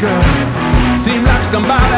Seem like somebody